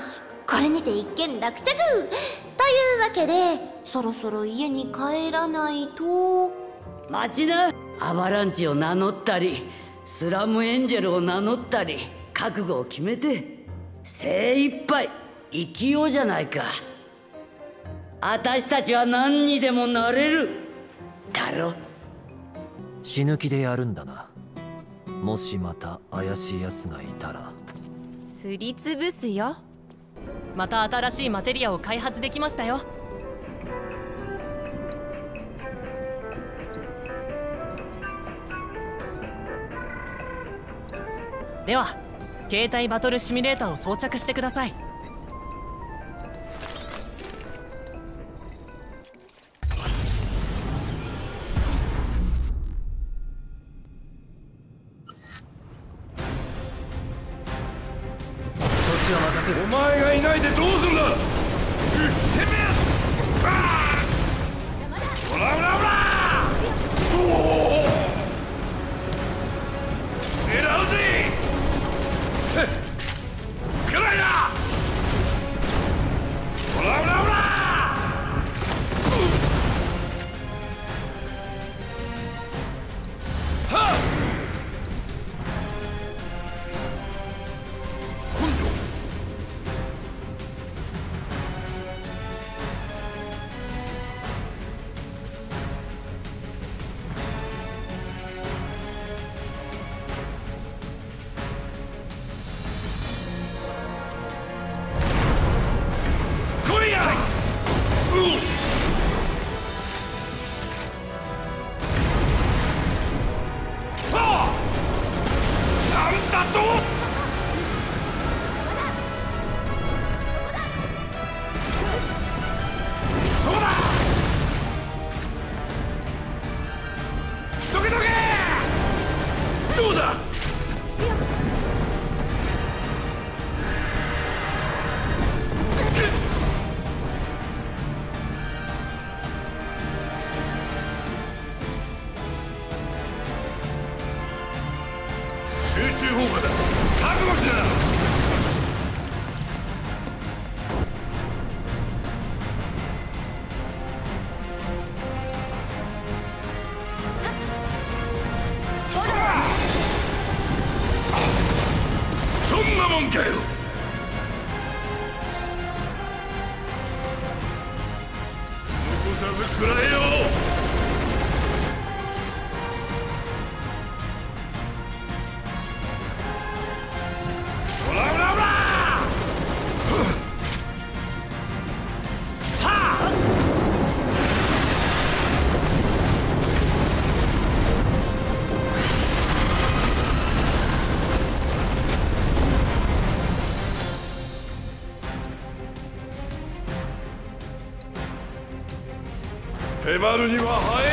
しこれにて一件落着。というわけでそろそろ家に帰らないと。待ちな。アバランチを名乗ったりスラムエンジェルを名乗ったり覚悟を決めて精一杯生きようじゃないか。私たちは何にでもなれる。だろ。死ぬ気でやるんだな。もしまた怪しい奴がいたら。すりつぶすよまた新しいマテリアを開発できましたよ。では携帯バトルシミュレーターを装着してください。は任せるお前がいないでどうすんだ！うっせめあーほらほらほらうんなもんかよ。残さず食らえよ。ペバルには早え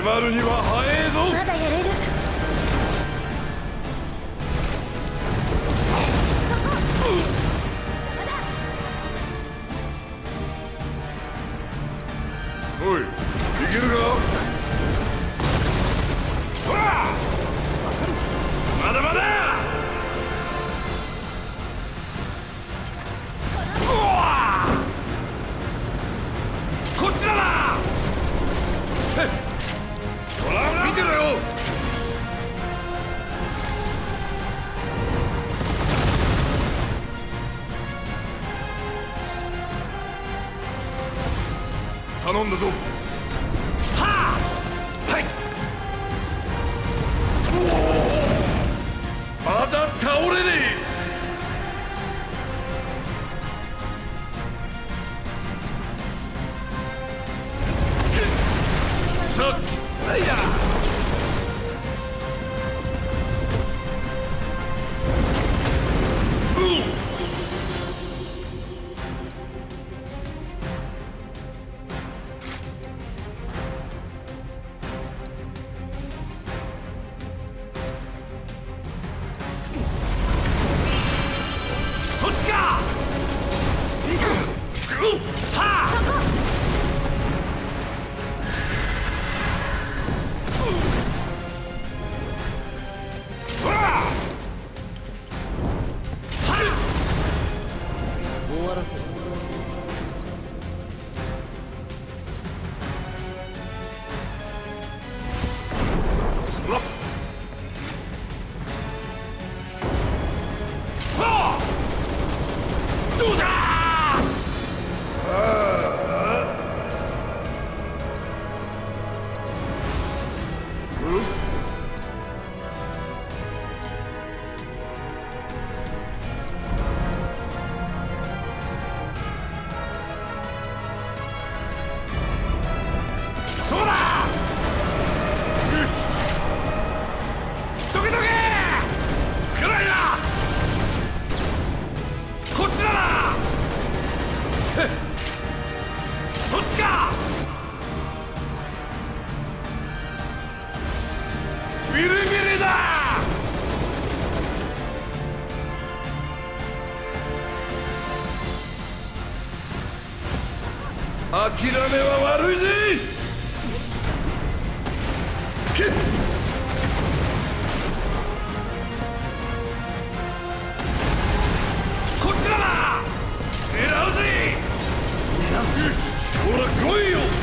るには早えぞ。まだやる？諦めは悪いぜ。け。っこっちら狙うぜ。狙うほら来いよ。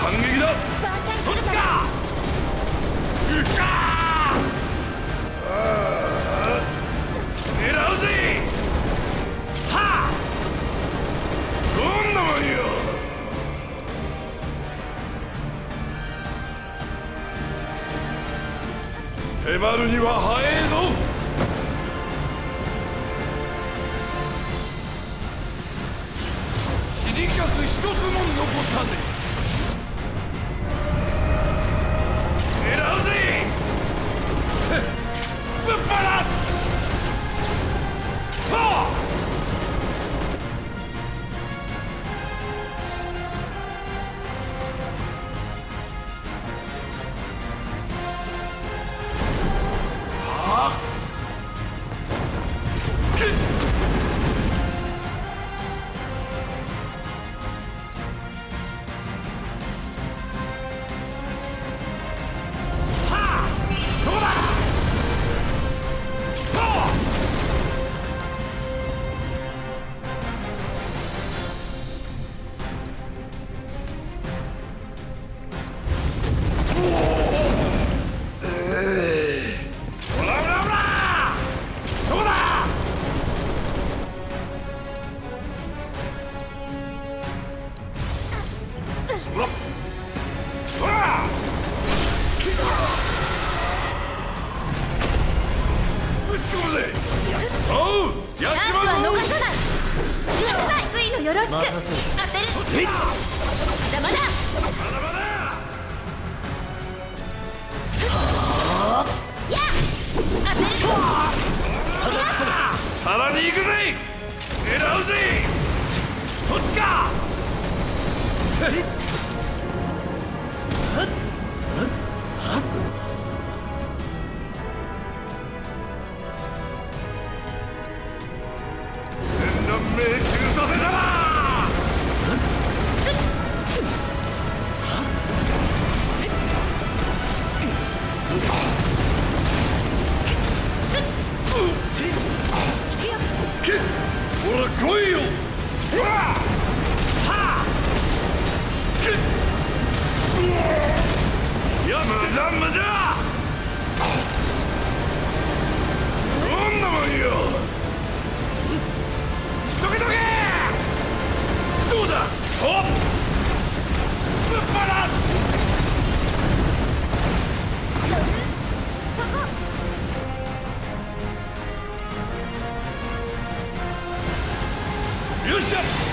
反撃だ。そっちか。うっかああ狙うぜ。はあどんなもんよ手マルには早えぞ。シリカス一つも残さねえ。for us! らに行くぜ！狙うぜ！そっちか！よっしゃ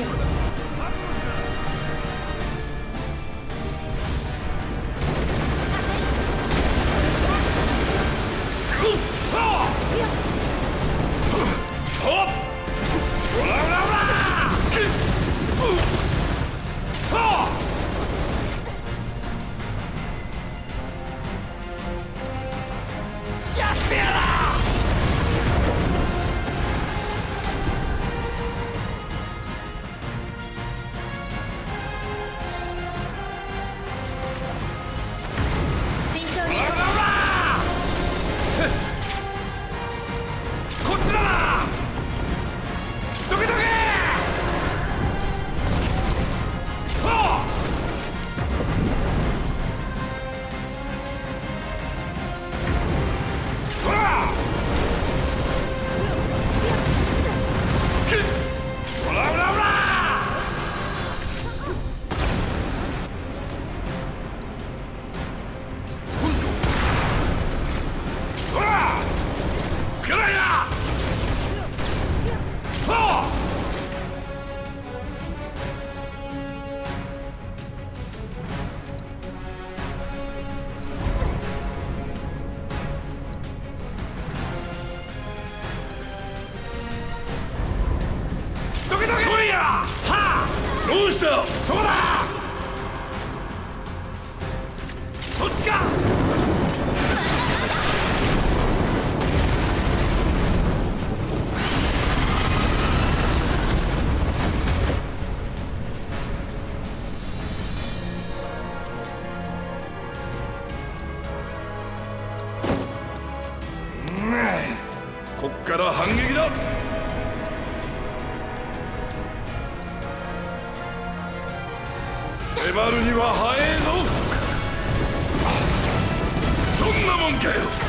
Boom. から反撃だ。迫るには早えぞそんなもんかよ。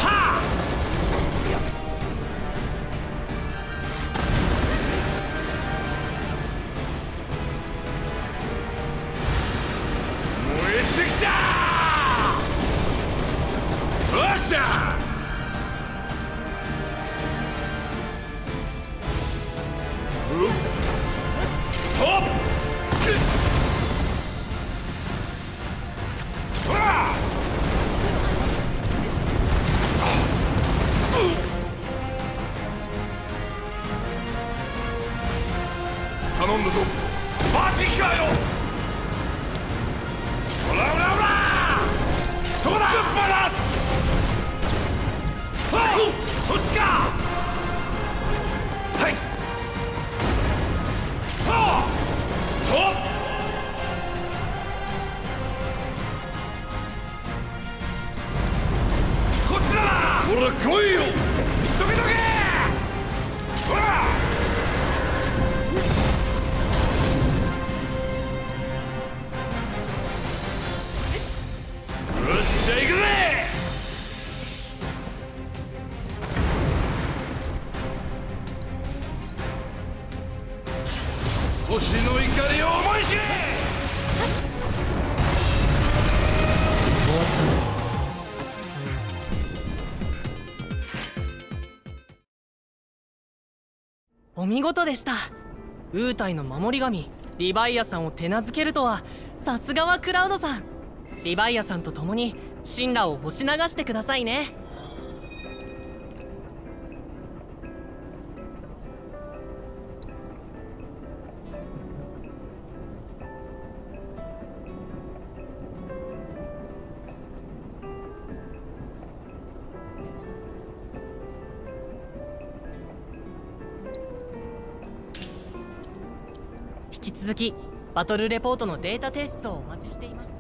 頼んだぞ。マジかよ。ほらほらほら。そうだ。ぶっ放すはいそっちか。はい。はあほっ。こっちだな。ほら来いよ。お見事でした。ウータイの守り神リヴァイアさんを手なずけるとはさすがはクラウドさん。リヴァイアさんと共に神羅を押し流してくださいね。続きバトルレポートのデータ提出をお待ちしています。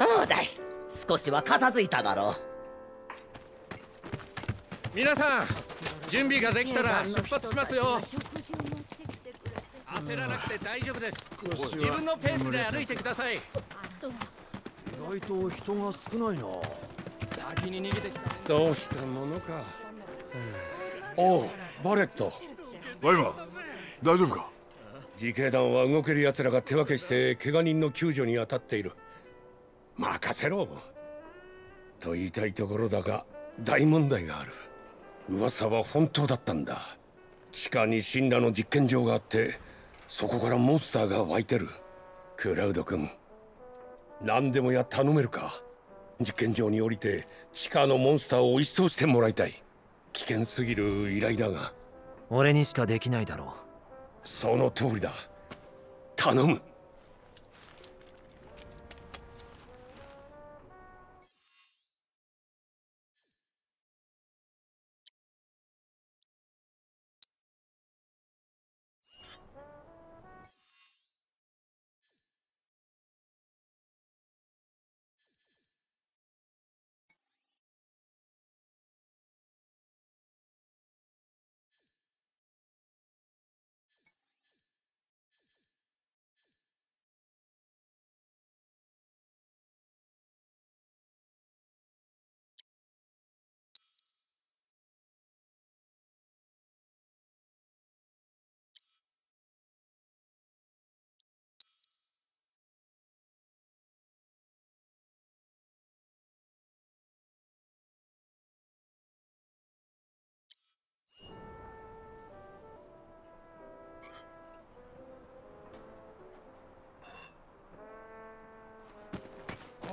どうだい。少しは片付いただろう。皆さん準備ができたら出発しますよ。焦らなくて大丈夫です。自分のペースで歩いてください。意外と人が少ないな。先に逃げてきた。どうしたものか。おうバレット。ワイマ大丈夫か？自警団は動ける奴らが手分けして怪我人の救助に当たっている任せろ。と言いたいところだが大問題がある。噂は本当だったんだ。地下に神羅の実験場があってそこからモンスターが湧いてる。クラウド君何でもや頼めるか。実験場に降りて地下のモンスターを一掃してもらいたい。危険すぎる依頼だが。俺にしかできないだろその通りだ。頼む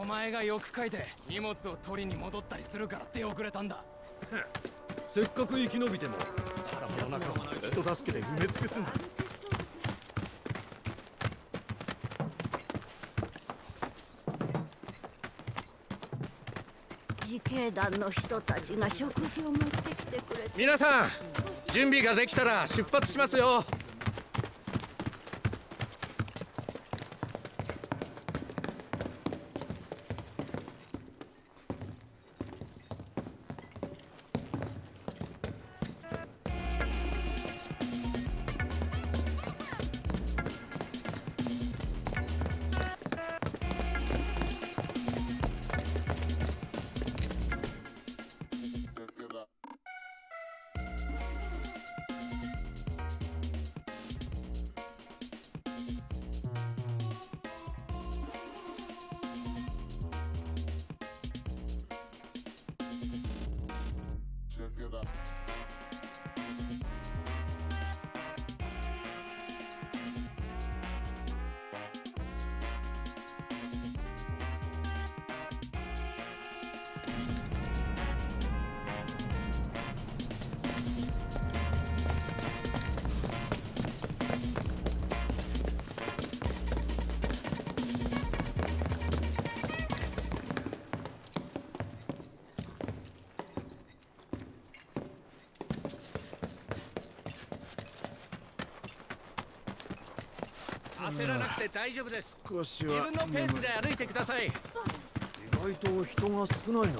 前がよく書いて荷物を取りに戻ったりするから出遅れたんだ。せっかく生き延びても世の中は人助けで埋め尽くすんだ。自警団の人たちが食事を持ってきてくれて。皆さん準備ができたら出発しますよ焦らなくて大丈夫です。少し自分のペースで歩いてください。意外と人が少ないな